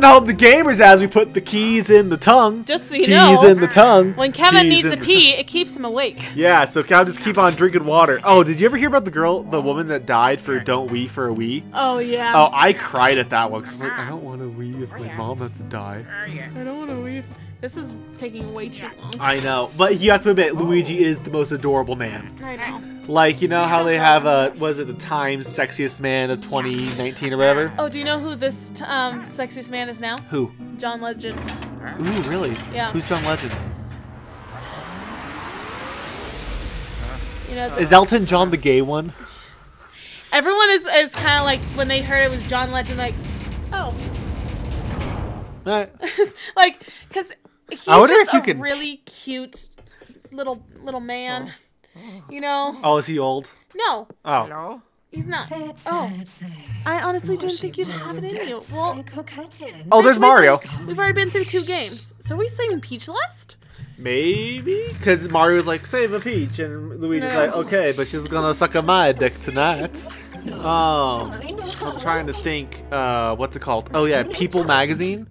coming home to gamers as we put the keys in the tongue. Just so you keys know, in the tongue. When Kevin keys needs in to pee, it keeps him awake. Yeah, so Cal just keep on drinking water. Oh, did you ever hear about the girl, the woman that died for "Don't Wee" for a wee? Oh yeah. Oh, I cried at that one because I was like, uh-uh. I don't want to wee if my mom has to die. I don't want to leave. This is taking way too long. I know, but you have to admit, Luigi is the most adorable man. I know. Like, you know how they have a, was it the Times Sexiest Man of 2019 or whatever? Oh, do you know who this t- um sexiest man is now? Who? John Legend. Ooh, really? Yeah. Who's John Legend? You know, the- Is Elton John the gay one? everyone is is kind of like when they heard it was John Legend, like, oh, Alright. like, cause he's I wonder just if you a could- really cute little little man. You know? Oh, is he old? No, Oh. No. he's not. Oh, I honestly didn't think you'd have it in you. Well, Oh, there's Mario. We've already been through two games. So are we saving Peach last? Maybe? Because Mario's like, save a peach, and Luigi's No. like, okay, but she's gonna suck on my dick tonight. Oh, I'm trying to think, uh, what's it called? Oh, yeah, People Magazine.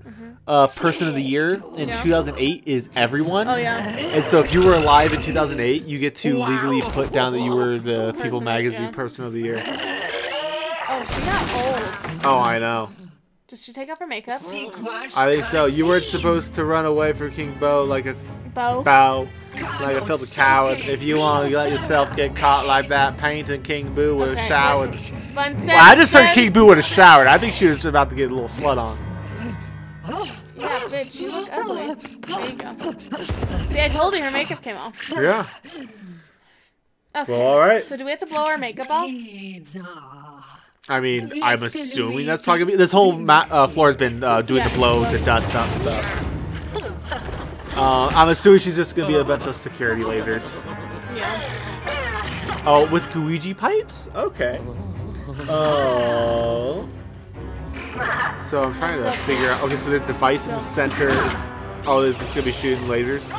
Uh, Person of the Year in. Yeah. 2008 is everyone. Oh yeah. And so if you were alive in 2008, you get to legally put down that you were the People Magazine yeah. Person of the Year. Oh, she got old. Oh, I know. Did she take off her makeup? I think so. You weren't supposed to run away from King Boo like a Bow. bow, like a filthy coward. If you want to let yourself get caught like that, painting King Boo would have Okay, showered. Well, I just heard King Boo would have showered. I think she was about to get a little slut on. Yeah, bitch, you look ugly. There you go. See, I told you her makeup came off. Yeah. Well, all right. So do we have to blow our makeup off? I mean, I'm assuming that's probably gonna be. This whole uh, floor has been uh, doing the blow to dust up stuff. Uh, I'm assuming she's just gonna be a bunch of security lasers. Yeah. Oh, with Gooigi pipes? Okay. Oh. So I'm trying to figure out. Okay, so there's device in the center. Oh, this is this gonna be shooting lasers?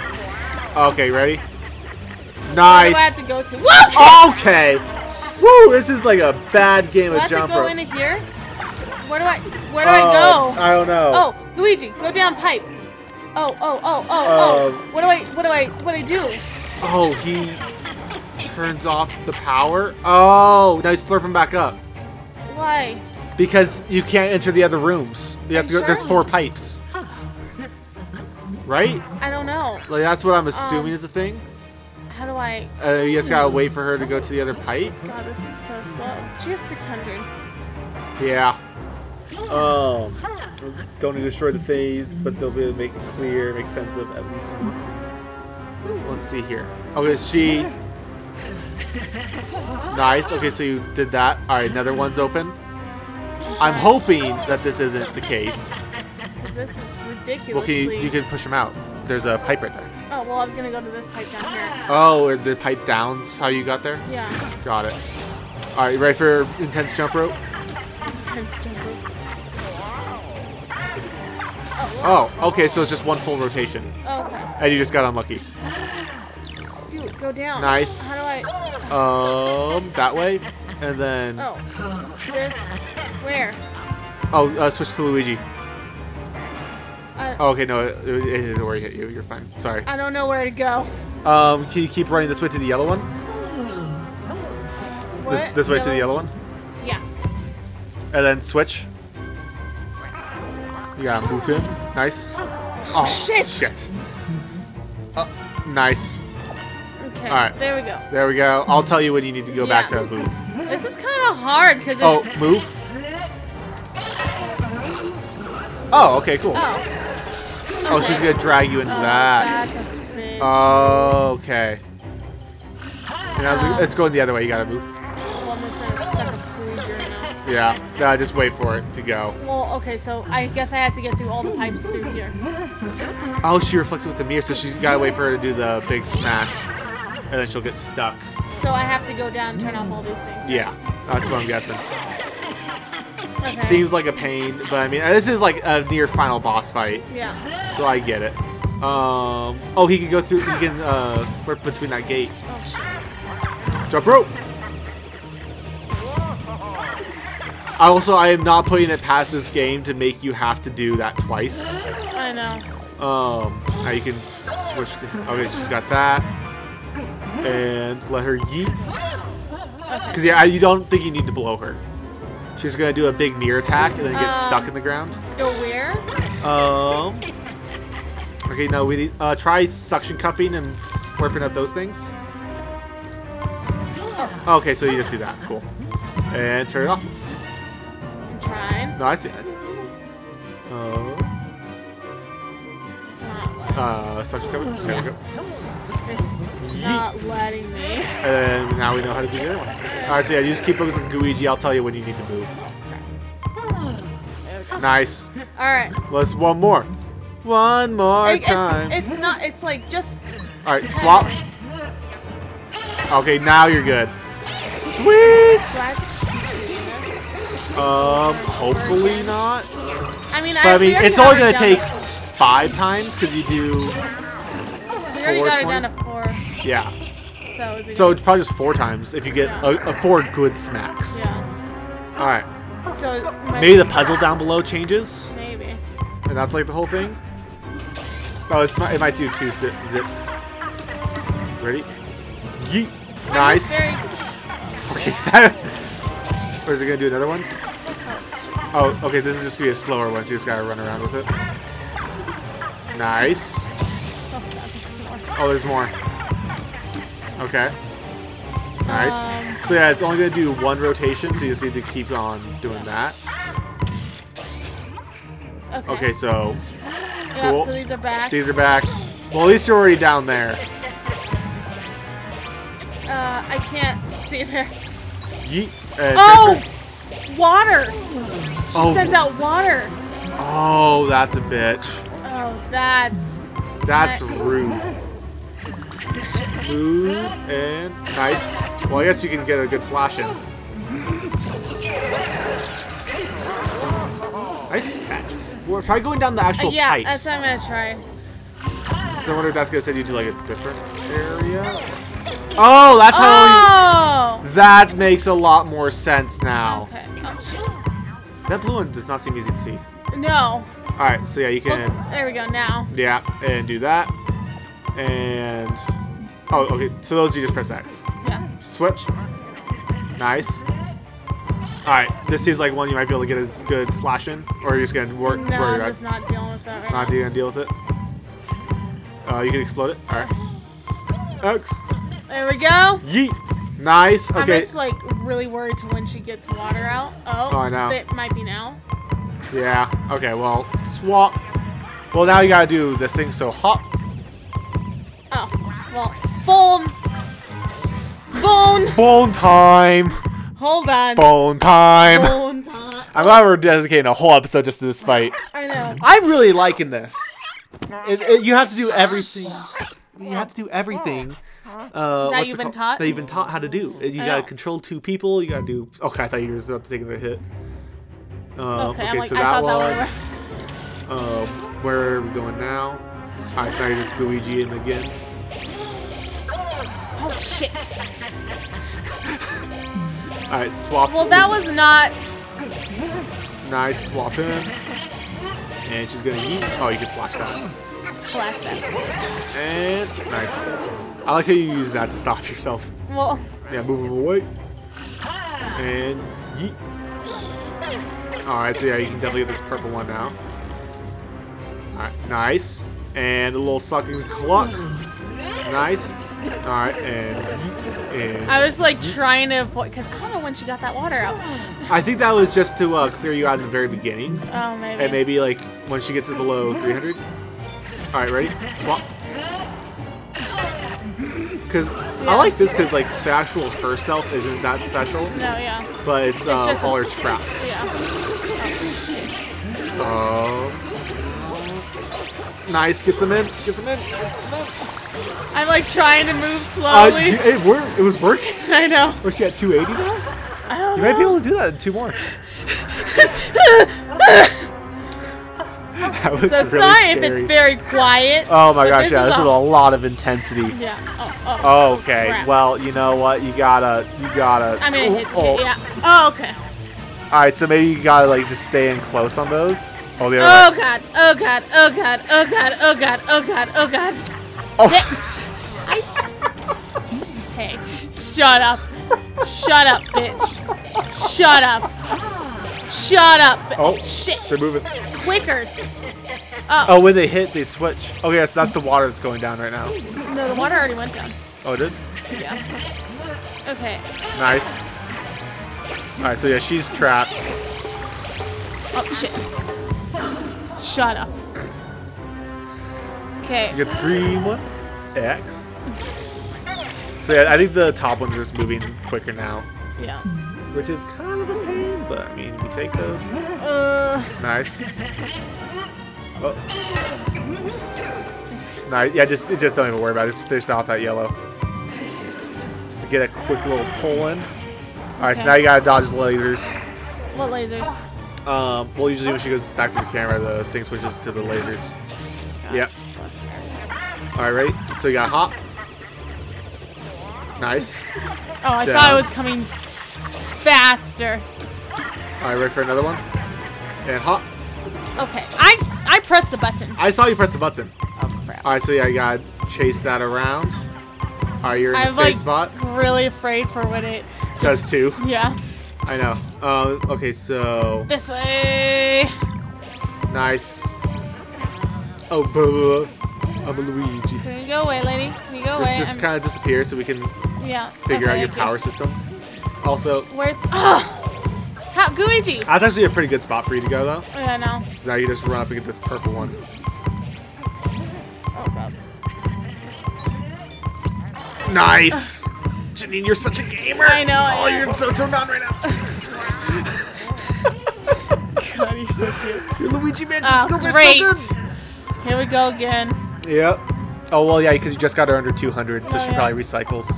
Okay, ready? Where do I have Nice. to go to? Woo! Okay. Woo! This is like a bad game Do I of have to go rope. into here? Where do I? Where do Oh, I go? I don't know. Oh, Luigi, go down pipe. Oh, oh, oh, oh, oh. Um, What do I? What do I? What do I do? Oh, he turns off the power. Oh, now he's slurping back up Why? Because you can't enter the other rooms. You have to go. There's four pipes. Right? I don't know. Like that's what I'm assuming Um, is the thing. How do I? Uh, you just gotta wait for her to go to the other pipe. God, this is so slow. She has 600. Yeah. Um. Don't need to destroy the phase, but they'll be able to make it clear, make sense of at least one. Let's see here. Okay, she. Nice. Okay, so you did that. All right, another one's open. I'm hoping that this isn't the case. This is ridiculous. Well, ridiculously. can you, you can push them out. There's a pipe right there. Oh well, I was gonna go to this pipe down here. Oh, the pipe downs how you got there? Yeah. Got it. All right, you ready for intense jump rope? Intense jump rope. Oh, okay, so it's just one full rotation. Okay. And you just got unlucky. Dude, go down. Nice. How do I? Um, that way. And then, Oh, this. Where? oh, uh, switch to Luigi. Oh, okay, no, it, it isn't where he hit you. You're fine. Sorry. I don't know where to go. Um, can you keep running this way to the yellow one? What? This, this way to the yellow one? Yeah. And then switch. You gotta move him. Nice. Oh, Shit. Shit. Uh, nice. Okay. Alright. There we go. There we go. I'll tell you when you need to go back Yeah. to move. This is kind of hard because it's. Oh, move. Oh, okay, cool. Oh. Oh, she's gonna drag you into that. A bitch. Oh, okay. And I was like, it's going the other way. You gotta move. well, I'm just gonna suck a Luigi right now. Yeah. Uh, just wait for it to go. Well, okay, so I guess I had to get through all the pipes through here. Oh, she reflects it with the mirror, so she's gotta wait for her to do the big smash, and then she'll get stuck. So I have to go down and turn off all these things. right? Yeah, that's what I'm guessing. Okay. Seems like a pain, but I mean, this is like a near final boss fight, Yeah. so I get it. Um. Oh, he can go through. He can uh, slurp between that gate. Oh shit. Jump rope. Also, I am not putting it past this game to make you have to do that twice. I know. Um, now you can switch. To, okay, she's got that, and let her yeet. Because yeah, you don't think you need to blow her. She's gonna do a big near attack and then get stuck Um. in the ground. Go where? Um. Okay, no, we need uh try suction cupping and slurping up those things. Okay, so you just do that. Cool. And turn it off. I'm trying. No, I see. Uh, It's not letting, uh, suction cupping. There we go. Not letting me. And now we know how to do the other one. Alright, so yeah, you just keep focusing on Gooigi. I'll tell you when you need to move. Nice. Alright. Let's one more. One more time. it's, it's not, it's like just. Alright, swap. Okay, now you're good. Sweet! Um, hopefully not. I mean, But I we mean, it's only gonna take five times because you do, We already got it 420? down to four. Yeah. So is it So it's probably just four times if you get a, a four good smacks. Yeah. All right. So it might- Maybe the puzzle down below changes, Maybe. and that's like the whole thing. Oh, it's, it might do two zip, zips. Ready? Yeet. I'm Nice. very- Okay, is that? Or is it gonna do another one? Oh, okay. This is just gonna be a slower one, so you just gotta run around with it. Nice. oh, God, this more. Oh, there's more. Okay. Nice. Um, So yeah, it's only gonna do one rotation, so you just need to keep on doing that. Okay. Okay, so Yep, cool. so these are back. these are back. Well, at least you're already down there. Uh, I can't see there. Yeet. And Oh! Water! She Oh. sends out water. Oh, that's a bitch. Oh, that's. That's rude. Move and nice. Well, I guess you can get a good flash in. Nice catch. Well, try going down the Uh, actual yeah, pipes. that's what I'm gonna try. So I wonder if that's gonna send you to like a different area. Oh, that's how. Oh! You, that makes a lot more sense now. Okay. Oh. That blue one does not seem easy to see. No. All right, so yeah, you Well, can. there we go. Now. Yeah, and do that. And oh, okay. So those you just press X. Yeah. Switch. Nice. All right, this seems like one you might be able to get a good flash in, or you're just gonna work No, where I'm just not dealing with that right Not now. gonna deal with it. Uh, you can explode it. All right. X. There we go. Yeet. Nice. Okay. I'm just like really worried to when she gets water out. Oh, Oh, I know. It might be now. Yeah. Okay. Well, swap. Well, now you gotta do this thing. So hop. Oh, well, bone. Bone. Bone time. Hold on. Bone time. Bone time. I'm glad we're dedicating a whole episode just to this fight. I know. I'm really liking this. It, it- you have to do everything. You have to do everything. Uh, what's you've been taught? That you've been taught how to do. You I gotta know. control two people. You gotta do. Okay, I thought you were just about to take a hit. Uh, Okay, I'm like, so I that thought one. that one. Uh, where are we going now? Alright, so now you're just Luigi in again. Shit. Alright, swap. Well, that was not. nice. Swap in. And she's gonna yeet. Oh, you can flash that. Flash that. And nice. I like how you use that to stop yourself. Well, Yeah, move him away. And yeet. Alright, so yeah, you can definitely get this purple one now. Alright, nice. And a little sucking cluck. Nice. Alright, and. And I was like trying to avoid because I don't know when she got that water out. I think that was just to uh, clear you out in the very beginning. Oh, maybe. And maybe like when she gets it below 300. Alright, ready? Swap. Because I like this because like the actual herself isn't that special, No, yeah. but it's, uh, all her traps. Yeah. Uh, nice, gets him in, gets him in. Gets him in. I'm like trying to move Uh, slowly. you- it worked. It was working. I know. Was she at 280 now? I don't You might be able to do that in two more. That was so really sorry if it's very quiet. Oh my gosh, this yeah, is this is a- lot of intensity. Yeah. Oh, oh. Oh, okay. Crap. Well, you know what? You gotta, you gotta. I mean, gonna oh, Yeah. Oh, okay. Alright, so maybe you gotta like just stay in close on those. Oh, the Oh other way. god, oh god, oh god, oh god, oh god, oh god, oh god. Oh. Hey, shut up. Shut up, bitch. Shut up. Shut up. Oh. Shit. they're moving. Quicker. Oh. oh, Oh, when they hit, they switch. Okay, yes, that's the water that's going down right now. no, the water already went down. Oh, it did? Yeah. Okay. Nice. Alright, so yeah, she's trapped. Oh, shit. Shut up. Okay. You get the green one. X. So yeah, I think the top ones are just moving quicker now. Yeah. Which is kind of a pain, but I mean, we take those. Uh, Nice. Oh. Nice. Yeah, just just don't even worry about it. Just finish off that yellow. Just to get a quick little pull in. Alright, so now you gotta dodge the lasers. what lasers? Um, well, usually when she goes back to the camera, the thing switches to the lasers. God Yep. bless her. Alright, ready? So you got hop. Nice. Oh, I Down. thought it was coming faster. Alright, ready for another one? And hop. Okay. I I pressed the button. I saw you press the button. Oh crap. Alright, so yeah, you gotta chase that around. Alright, you're in I'm safe like spot. really afraid for when it. Does two. Yeah. I know. Uh, okay, so This way. nice. Oh, boo. boo, boo. I'm a Luigi. Can you go away, lady? Can you go Just, away? just kind of disappear so we can yeah. figure out your okay. power system. Also, Where's? Oh. How Gooigi? that's actually a pretty good spot for you to go though. Yeah, no. 'cause Now you just run up and get this purple one. Oh god. Nice. Janine, you're such a gamer. I know, I Oh, am. you're so turned on right now. God, you're so cute. Your Luigi Mansion Oh, skills are great. so good. Here we go again. Yep. Oh well, yeah, because you just got her under 200, so Oh, she yeah. probably recycles.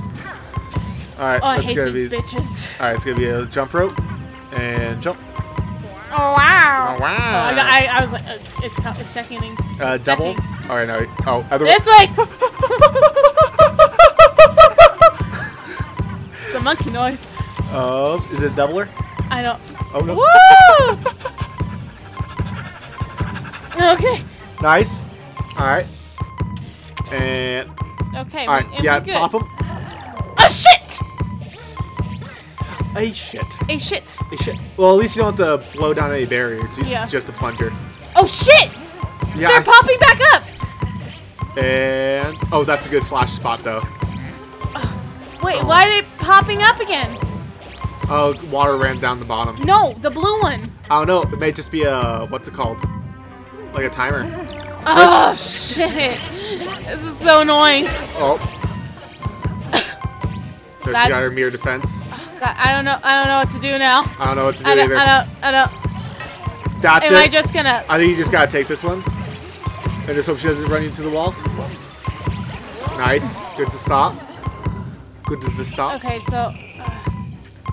All right, Oh, I hate gonna these be. bitches. All right, it's gonna be a jump rope and jump. Oh wow. Oh, wow. Oh, I, I, was like, it's it's, it's seconding. Uh, It's double. seconding. All right, no. Oh, other way. This way. it's a monkey noise. Uh, is it a doubler? I don't. Oh no. Woo! okay. Nice. All right. And Okay. all right, and yeah, pop them. Oh shit! Hey shit. Hey shit! Hey shit. Well, at least you don't have to blow down any barriers. You- Yeah. It's just a plunger. Oh shit! Yeah. They're I popping back up. and oh, that's a good flash spot though. Wait, Oh. why are they popping up again? Oh, water ran down the bottom. No, the blue one. I don't know. It may just be a what's it called? Like a timer. Oh shit! This is so annoying. Oh. There she got her That's- mirror defense. God, I don't know. I don't know what to do now. I don't know what to do I don't. either. I don't. I don't. That's it. Am it. I just gonna? I think you just gotta take this one. I just hope she doesn't run into the wall. Nice. Good to stop. Good to, to stop. Okay, so uh,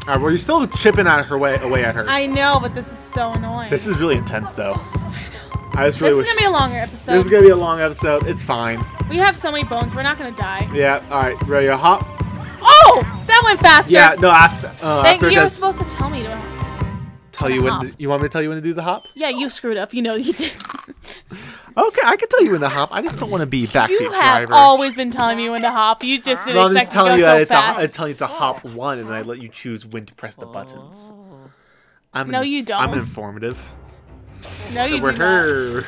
Alright, well you're still chipping at her way away at her. I know, but this is so annoying. this is really intense though. I just really This is gonna be a longer episode. this is gonna be a long episode. It's fine. We have so many bones. We're not gonna die. Yeah, alright, ready to hop? Oh, that went faster. Yeah, no after uh Thank after you. Were supposed to tell me to. tell you when to, you want me to tell you when to do the hop? Yeah, you screwed up. You know you did. Okay, I can tell you when to hop. I just don't want to be backseat driver. You have driver. always been telling me when to hop. You just didn't no, I'm expect just to go telling you so it's a, fast. I'm telling you to hop one, and then I let you choose when to press the buttons. I'm No, you don't. I'm informative. No, you We're did not.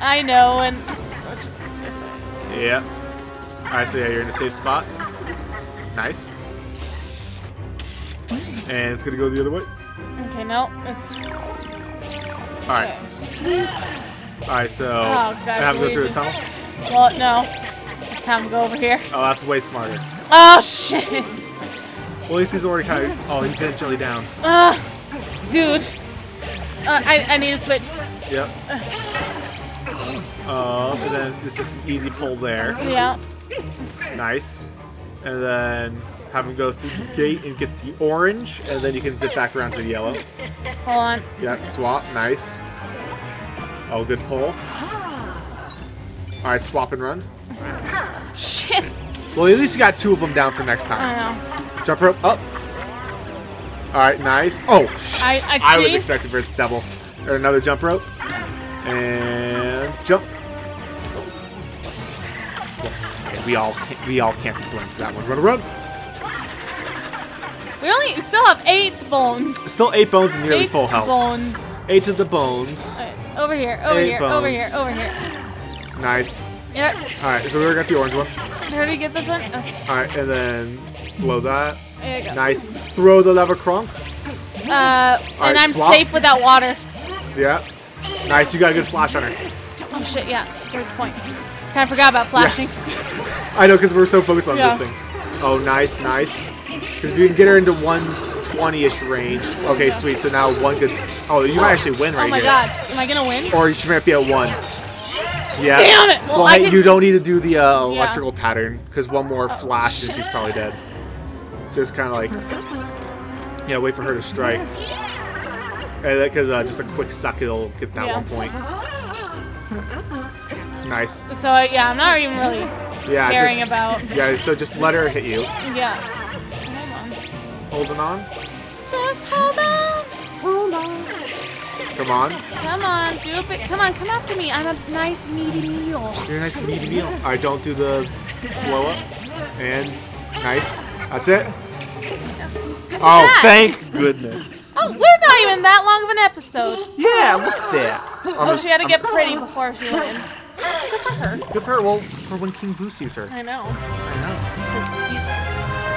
I know, and. Yeah. Alright, so yeah, you're in a safe spot. Nice. And it's gonna go the other way. Okay, no, it's Alright. okay. Alright, so Oh, God, I have to go through the tunnel. Well, no, it's time to go over here. Oh, that's way smarter. Oh shit! Well, at least he's already kind of. Oh, he didn't jelly down. Uh, dude, uh, I I need to switch. Yep. Uh, and then it's just an easy pull there. Yeah. Nice. And then have him go through the gate and get the orange, and then you can zip back around to the yellow. Hold on. Yep, swap. Nice. Oh, good pull. Alright, swap and run. Shit. Well, at least you got two of them down for next time. I know. Jump rope up. All right, nice. Oh, I I, I was expecting for double. Or another jump rope. And jump. Okay, we all can't, we all can't be blamed for that one. Run, run. We only still have eight bones. Still eight bones and nearly Eight full health. bones. Eight of the bones. Alright, over here, over Eight here, over here, over here. Nice. Yep. All right, so we got the orange one. Did I already get this one? Okay. All right, and then blow that. There you go. Nice. Throw the lever, crunk. Uh, and Alright, I'm swap. safe without water. Yeah. Nice. You got a good flash on her. Oh shit, yeah. Good point. Kind of forgot about flashing. I know, because we're so focused on Yeah. this thing. Oh, nice, nice. Because if you can get her into 120-ish range. Okay, sweet. So now one good... Oh, you might actually win right here. Oh my here. god. Am I gonna win? Or she might be at one. Yeah. Damn it! Well, Well, hey, you don't need to do the uh, electrical pattern, because one more flash and she's probably dead. Just kind of like... Yeah, wait for her to strike. And Because uh, just a quick suck, it'll get that Yeah. one point. Nice. So uh, yeah, I'm not even really Yeah, caring just, about. yeah, so just let her hit you. Yeah. Hold on. Holding on. Just hold on. Hold on. Come on. Come on, do a bit. Come on, come after me. I'm a nice meaty meal. You're a nice meaty meal. I don't do the blow up. And nice. That's it. Oh, thank goodness. Oh, we're not even that long of an episode. Yeah, look at that. Oh, she had to get pretty before she went in. Good for her. Good for her. Well, for when King Boo sees her. I know. I know. Because he's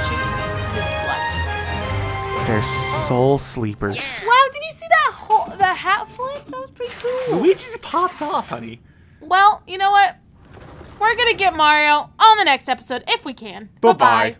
she's his slut. They're soul sleepers. Wow, did you see that whole that hat flip? That was pretty cool. Luigi just pops off, honey. Well, you know what? We're gonna get Mario on the next episode if we can. Bye-bye. Bye-bye.